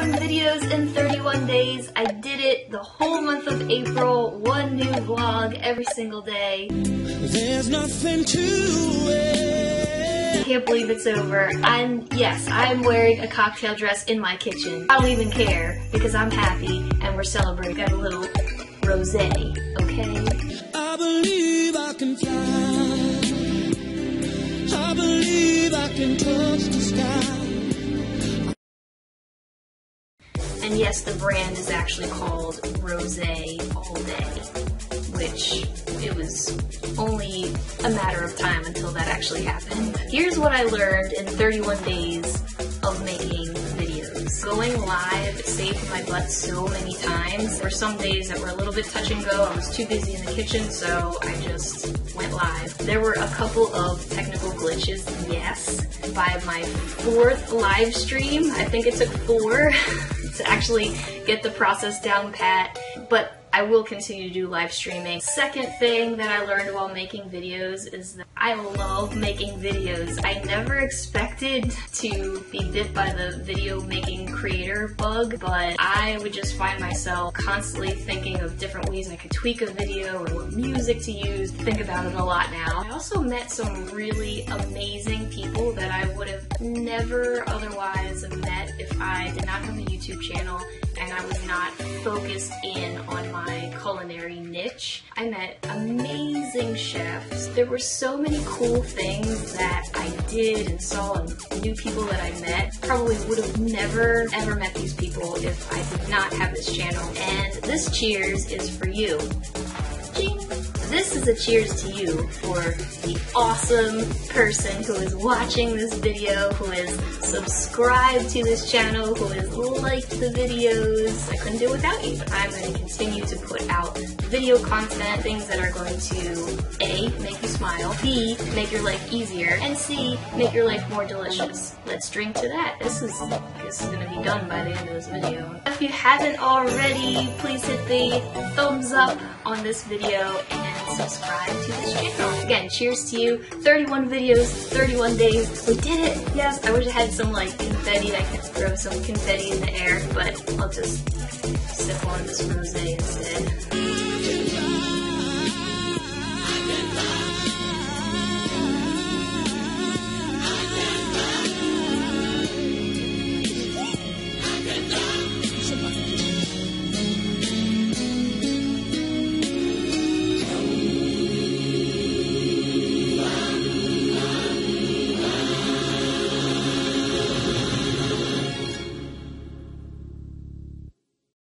31 videos in 31 days. I did it the whole month of April, one new vlog every single day. There's nothing to it. I can't believe it's over. And yes, I'm wearing a cocktail dress in my kitchen. I don't even care because I'm happy and we're celebrating. Got a little rosé, okay? I believe I can fly. I believe I can touch the sky. Yes, the brand is actually called Rosé All Day, which it was only a matter of time until that actually happened. Here's what I learned in 31 days of making videos. Going live saved my butt so many times. There were some days that were a little bit touch and go. I was too busy in the kitchen, so I just went live. There were a couple of technical glitches, yes. By my fourth live stream, I think it took four to actually get the process down pat, but I will continue to do live streaming. Second thing that I learned while making videos is that I love making videos. I never expected to be bit by the video making creator bug, but I would just find myself constantly thinking of different ways I could tweak a video or what music to use. Think about it a lot now. I also met some really amazing people that I would have never otherwise met if I YouTube channel and I was not focused in on my culinary niche. I met amazing chefs. There were so many cool things that I did and saw and new people that I met. Probably would have never ever met these people if I did not have this channel. And this cheers is for you. This is a cheers to you for the awesome person who is watching this video, who is subscribed to this channel, who has liked the videos. I couldn't do it without you, I'm going to continue to put out video content, things that are going to A, make you smile, B, make your life easier, and C, make your life more delicious. Let's drink to that. This is this is going to be done by the end of this video. If you haven't already, please hit the thumbs up on this video and subscribe to this channel. Again, cheers to you. 31 videos, 31 days. We did it! Yes, I wish I had some like confetti. I could throw some confetti in the air, but I'll just sip on this rosé instead.